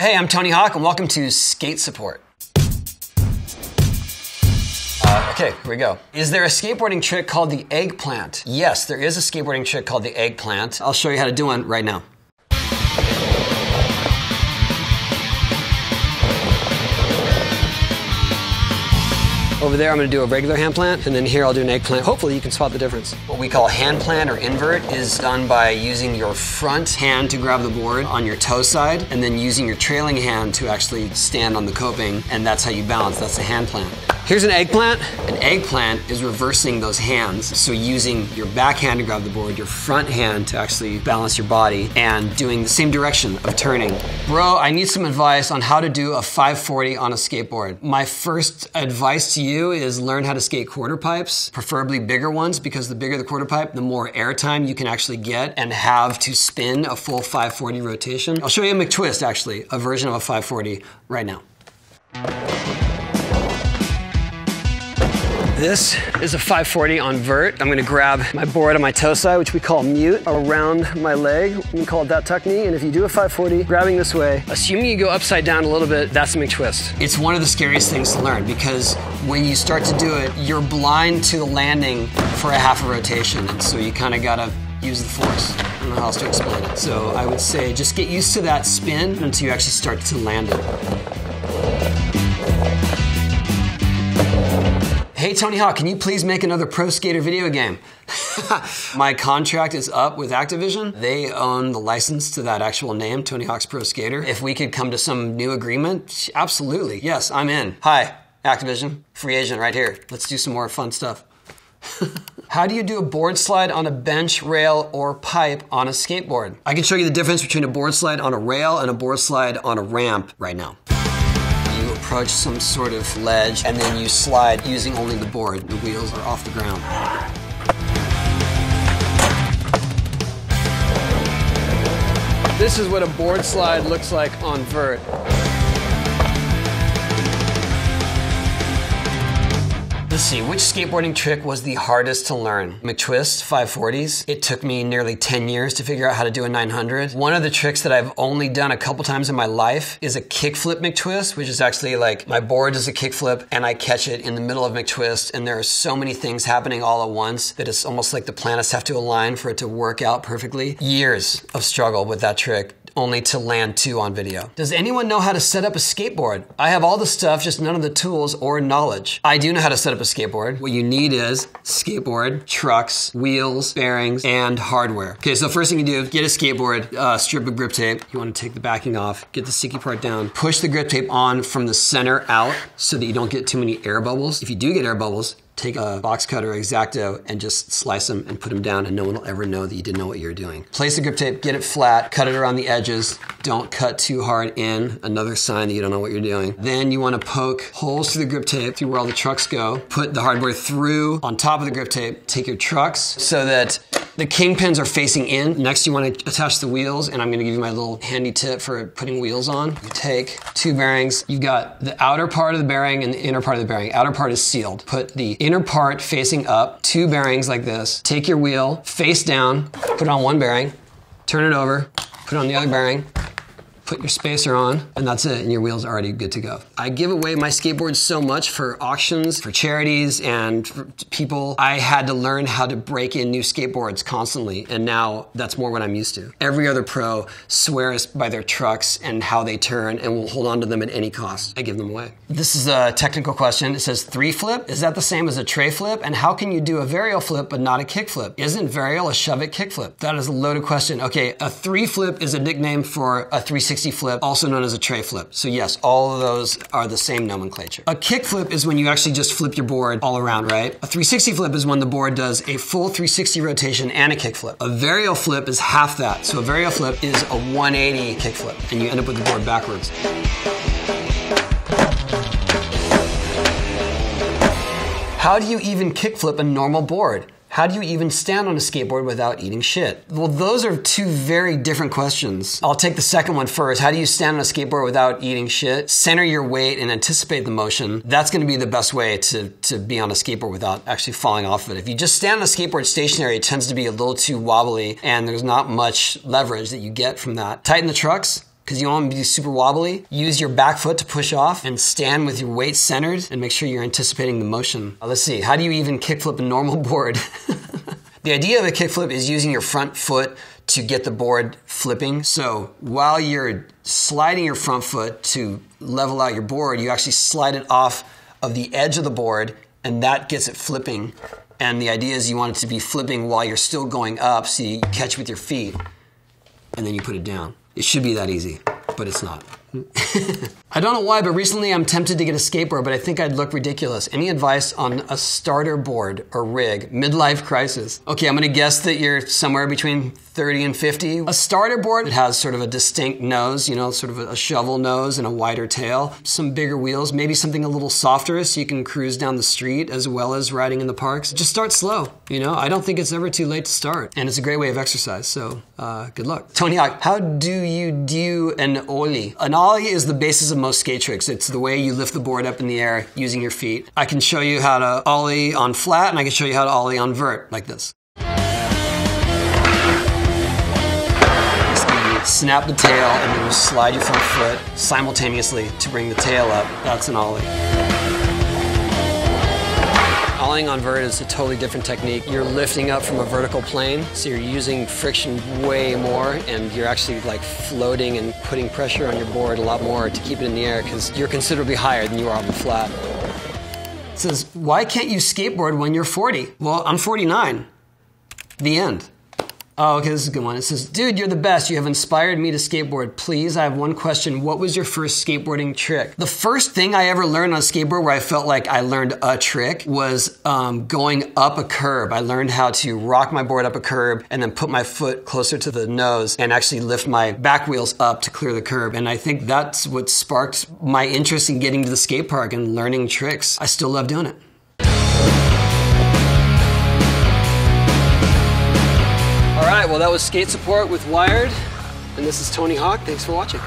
Hey, I'm Tony Hawk, and welcome to Skate Support. Uh, okay, here we go. Is there a skateboarding trick called the eggplant? Yes, there is a skateboarding trick called the eggplant. I'll show you how to do one right now. Over there, I'm gonna do a regular hand plant, and then here I'll do an eggplant. Hopefully you can spot the difference. What we call hand plant or invert is done by using your front hand to grab the board on your toe side, and then using your trailing hand to actually stand on the coping, and that's how you balance. That's a hand plant. Here's an eggplant. An eggplant is reversing those hands. So using your back hand to grab the board, your front hand to actually balance your body, and doing the same direction of turning. Bro, I need some advice on how to do a 540 on a skateboard. My first advice to you is learn how to skate quarter pipes, preferably bigger ones, because the bigger the quarter pipe, the more airtime you can actually get and have to spin a full 540 rotation. I'll show you a McTwist, actually, a version of a 540 right now. This is a 540 on vert. I'm gonna grab my board on my toe side, which we call mute, around my leg. We call it that tuck knee. And if you do a 540, grabbing this way, assuming you go upside down a little bit, that's a McTwist. It's one of the scariest things to learn because when you start to do it, you're blind to the landing for a half a rotation. And so you kind of gotta use the force. I don't know how else to explain it. So I would say just get used to that spin until you actually start to land it. Tony Hawk, can you please make another Pro Skater video game? My contract is up with Activision. They own the license to that actual name, Tony Hawk's Pro Skater. If we could come to some new agreement, absolutely. Yes, I'm in. Hi, Activision. Free agent right here. Let's do some more fun stuff. How do you do a board slide on a bench, rail, or pipe on a skateboard? I can show you the difference between a board slide on a rail and a board slide on a ramp right now approach some sort of ledge and then you slide using only the board. The wheels are off the ground. This is what a board slide looks like on vert. Let's see, which skateboarding trick was the hardest to learn? McTwist 540s. It took me nearly 10 years to figure out how to do a 900. One of the tricks that I've only done a couple times in my life is a kickflip McTwist, which is actually like my board is a kickflip and I catch it in the middle of McTwist and there are so many things happening all at once that it's almost like the planets have to align for it to work out perfectly. Years of struggle with that trick only to land two on video. Does anyone know how to set up a skateboard? I have all the stuff, just none of the tools or knowledge. I do know how to set up a skateboard. What you need is skateboard, trucks, wheels, bearings, and hardware. Okay, so first thing you do, get a skateboard, uh, strip of grip tape. You want to take the backing off, get the sticky part down, push the grip tape on from the center out so that you don't get too many air bubbles. If you do get air bubbles, take a box cutter X-Acto and just slice them and put them down and no one will ever know that you didn't know what you were doing. Place the grip tape, get it flat, cut it around the edges. Don't cut too hard in, another sign that you don't know what you're doing. Then you want to poke holes through the grip tape through where all the trucks go. Put the hardware through on top of the grip tape. Take your trucks so that the kingpins are facing in. Next, you want to attach the wheels, and I'm going to give you my little handy tip for putting wheels on. You take two bearings. You've got the outer part of the bearing and the inner part of the bearing. Outer part is sealed. Put the inner part facing up, two bearings like this. Take your wheel face down, put on one bearing, turn it over, put on the other bearing, put your spacer on, and that's it, and your wheel's are already good to go. I give away my skateboards so much for auctions, for charities, and for people. I had to learn how to break in new skateboards constantly, and now that's more what I'm used to. Every other pro swears by their trucks and how they turn and will hold on to them at any cost. I give them away. This is a technical question. It says three flip. Is that the same as a tray flip? And how can you do a varial flip but not a kick flip? Isn't varial a shove it kick flip? That is a loaded question. Okay, a three flip is a nickname for a 360 flip, also known as a tray flip. So yes, all of those are the same nomenclature. A kick flip is when you actually just flip your board all around, right? A 360 flip is when the board does a full 360 rotation and a kick flip. A varial flip is half that. So a varial flip is a 180 kick flip, and you end up with the board backwards. How do you even kickflip a normal board? How do you even stand on a skateboard without eating shit? Well, those are two very different questions. I'll take the second one first. How do you stand on a skateboard without eating shit? Center your weight and anticipate the motion. That's going to be the best way to, to be on a skateboard without actually falling off of it. If you just stand on a skateboard stationary, it tends to be a little too wobbly and there's not much leverage that you get from that. Tighten the trucks because you want to be super wobbly. Use your back foot to push off and stand with your weight centered and make sure you're anticipating the motion. Let's see, how do you even kickflip a normal board? the idea of a kickflip is using your front foot to get the board flipping. So while you're sliding your front foot to level out your board, you actually slide it off of the edge of the board and that gets it flipping. And the idea is you want it to be flipping while you're still going up so you catch with your feet and then you put it down. It should be that easy, but it's not. I don't know why, but recently I'm tempted to get a skateboard, but I think I'd look ridiculous. Any advice on a starter board or rig? Midlife crisis. Okay, I'm gonna guess that you're somewhere between 30 and 50. A starter board, it has sort of a distinct nose, you know, sort of a shovel nose and a wider tail, some bigger wheels, maybe something a little softer so you can cruise down the street as well as riding in the parks. Just start slow, you know? I don't think it's ever too late to start. And it's a great way of exercise, so uh, good luck. Tony Hawk, how do you do an ollie? An ollie is the basis of most skate tricks. It's the way you lift the board up in the air using your feet. I can show you how to ollie on flat and I can show you how to ollie on vert like this. snap the tail and then you slide your front foot simultaneously to bring the tail up. That's an ollie. Ollieing on vert is a totally different technique. You're lifting up from a vertical plane, so you're using friction way more, and you're actually like floating and putting pressure on your board a lot more to keep it in the air because you're considerably higher than you are on the flat. It says, why can't you skateboard when you're 40? Well, I'm 49. The end. Oh, okay, this is a good one. It says, Dude, you're the best. You have inspired me to skateboard. Please, I have one question. What was your first skateboarding trick? The first thing I ever learned on a skateboard where I felt like I learned a trick was um, going up a curb. I learned how to rock my board up a curb and then put my foot closer to the nose and actually lift my back wheels up to clear the curb. And I think that's what sparked my interest in getting to the skate park and learning tricks. I still love doing it. Right, well, that was Skate Support with Wired, and this is Tony Hawk. Thanks for watching.